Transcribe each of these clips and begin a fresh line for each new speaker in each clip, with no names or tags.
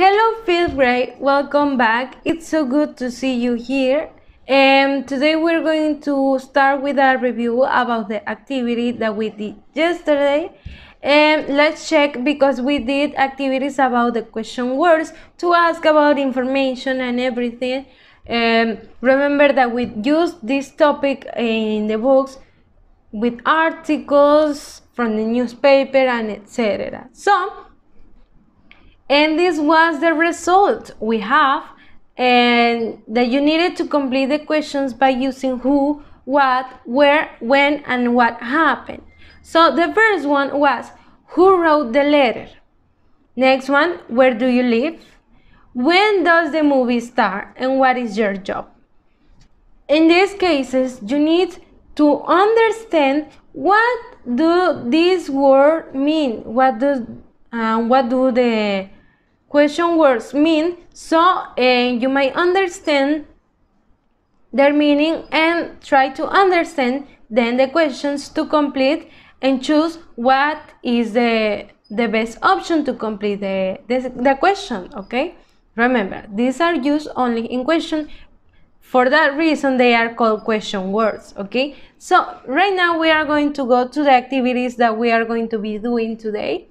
Hello, fifth grade. Welcome back. It's so good to see you here. And today we're going to start with a review about the activity that we did yesterday. And let's check because we did activities about the question words to ask about information and everything. Um, remember that we used this topic in the books with articles from the newspaper and etc. So, and this was the result we have and that you needed to complete the questions by using who, what, where, when, and what happened. So the first one was who wrote the letter? Next one, where do you live? When does the movie start and what is your job? In these cases, you need to understand what do these words mean? What do uh, what do the question words mean? So uh, you might understand their meaning and try to understand then the questions to complete and choose what is the the best option to complete the, the, the question okay remember these are used only in question for that reason, they are called question words, okay? So right now we are going to go to the activities that we are going to be doing today.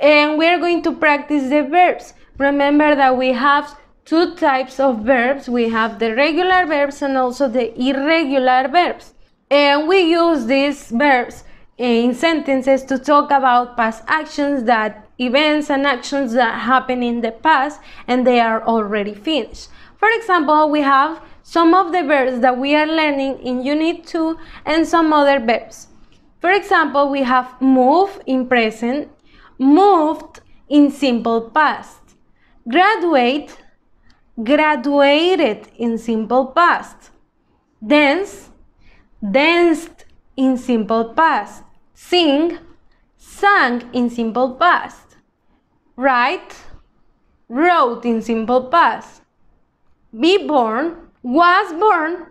And we are going to practice the verbs. Remember that we have two types of verbs. We have the regular verbs and also the irregular verbs. And we use these verbs in sentences to talk about past actions that events and actions that happen in the past and they are already finished. For example, we have some of the verbs that we are learning in Unit 2 and some other verbs. For example, we have move in present, moved in simple past, graduate, graduated in simple past, dance, danced in simple past, sing, sang in simple past, write, wrote in simple past, be born, was born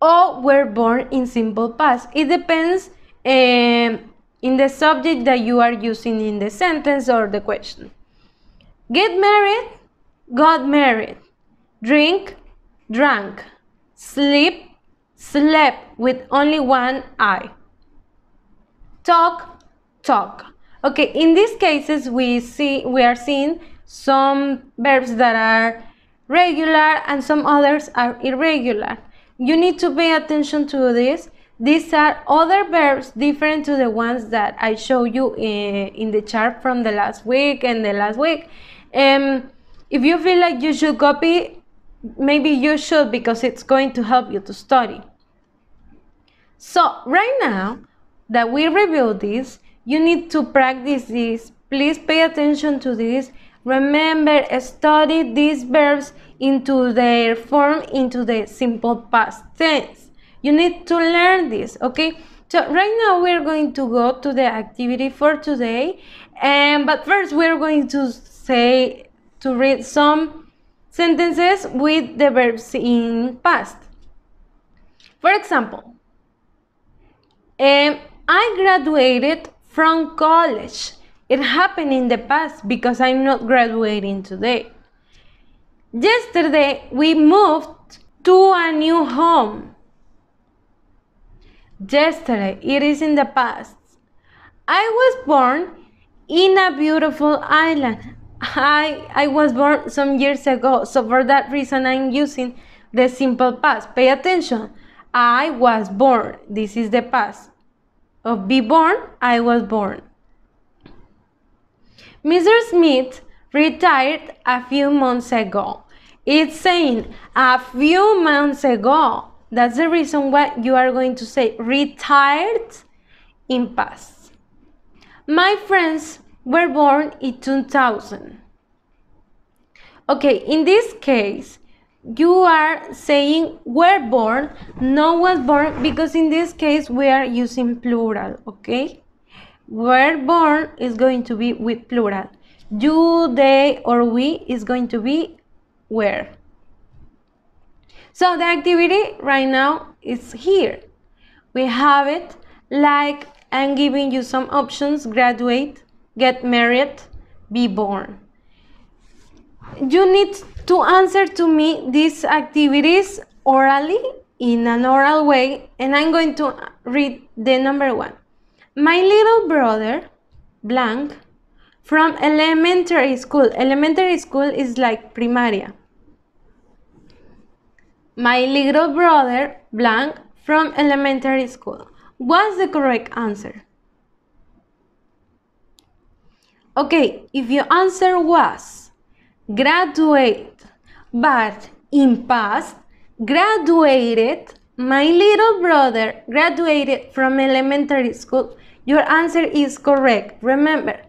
or were born in simple past. It depends um, in the subject that you are using in the sentence or the question. Get married, got married. Drink, drank. Sleep, slept with only one eye. Talk, talk. Okay, in these cases we see we are seeing some verbs that are regular and some others are irregular. You need to pay attention to this. These are other verbs different to the ones that I showed you in, in the chart from the last week and the last week. Um, if you feel like you should copy, maybe you should because it's going to help you to study. So right now that we review this, you need to practice this. Please pay attention to this Remember, study these verbs into their form into the simple past tense. You need to learn this, okay? So right now we're going to go to the activity for today. And but first we're going to say to read some sentences with the verbs in past. For example, um, I graduated from college. It happened in the past because I'm not graduating today. Yesterday, we moved to a new home. Yesterday, it is in the past. I was born in a beautiful island. I, I was born some years ago, so for that reason, I'm using the simple past. Pay attention. I was born. This is the past. Of be born, I was born. Mr. Smith retired a few months ago. It's saying a few months ago. That's the reason why you are going to say retired in past. My friends were born in 2000. Okay, in this case, you are saying were born, no was born, because in this case we are using plural, okay? were born is going to be with plural. You, they, or we is going to be where. So the activity right now is here. We have it like I'm giving you some options, graduate, get married, be born. you need to answer to me these activities orally in an oral way, and I'm going to read the number one. My little brother, blank, from elementary school. Elementary school is like primaria. My little brother, blank, from elementary school. What's the correct answer? Okay, if your answer was graduate, but in past, graduated, my little brother graduated from elementary school, your answer is correct. Remember,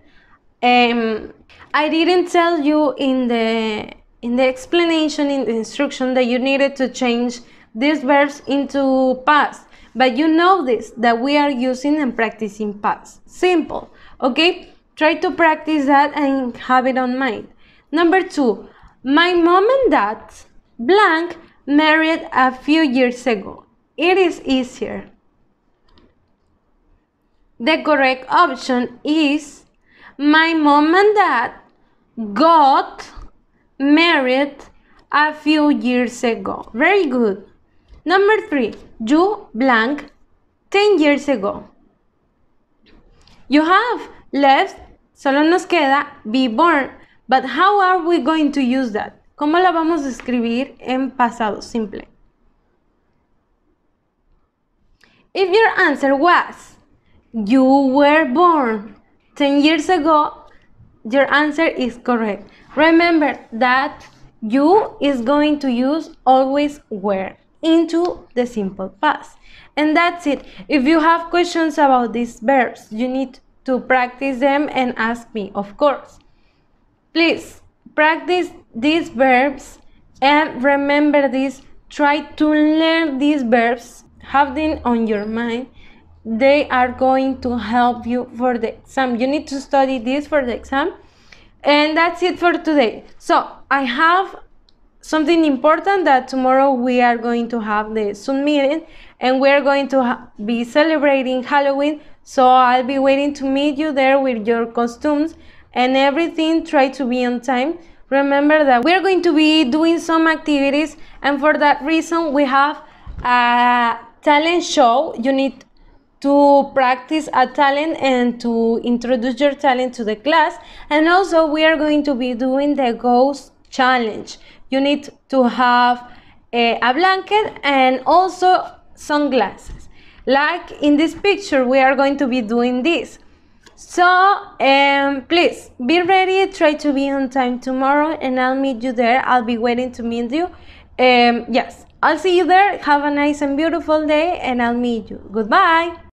um, I didn't tell you in the in the explanation in the instruction that you needed to change these verbs into past. But you know this that we are using and practicing past. Simple okay? Try to practice that and have it on mind. Number two my mom and dad blank married a few years ago. It is easier. The correct option is my mom and dad got married a few years ago. Very good. Number three, you blank 10 years ago. You have left, solo nos queda be born. But how are we going to use that? ¿Cómo la vamos a escribir en pasado simple? If your answer was you were born 10 years ago, your answer is correct. Remember that you is going to use always were into the simple past. And that's it. If you have questions about these verbs, you need to practice them and ask me, of course. Please practice these verbs and remember this. Try to learn these verbs, have them on your mind they are going to help you for the exam. You need to study this for the exam. And that's it for today. So I have something important that tomorrow we are going to have the Zoom meeting and we're going to be celebrating Halloween. So I'll be waiting to meet you there with your costumes and everything. Try to be on time. Remember that we're going to be doing some activities and for that reason we have a talent show. You need to practice a talent and to introduce your talent to the class. And also we are going to be doing the ghost challenge. You need to have a, a blanket and also sunglasses. Like in this picture, we are going to be doing this. So um, please be ready, try to be on time tomorrow and I'll meet you there. I'll be waiting to meet you. Um, yes, I'll see you there. Have a nice and beautiful day and I'll meet you. Goodbye.